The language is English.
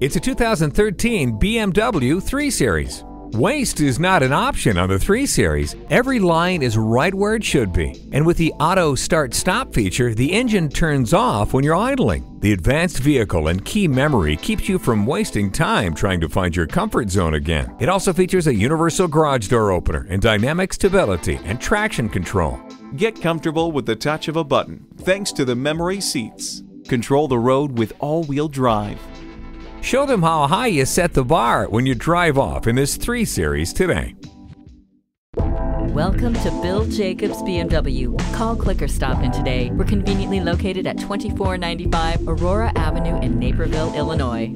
It's a 2013 BMW 3 Series. Waste is not an option on the 3 Series. Every line is right where it should be. And with the auto start stop feature, the engine turns off when you're idling. The advanced vehicle and key memory keeps you from wasting time trying to find your comfort zone again. It also features a universal garage door opener and dynamic stability and traction control. Get comfortable with the touch of a button thanks to the memory seats. Control the road with all wheel drive. Show them how high you set the bar when you drive off in this 3 Series today. Welcome to Bill Jacobs BMW. Call, click, or stop in today. We're conveniently located at 2495 Aurora Avenue in Naperville, Illinois.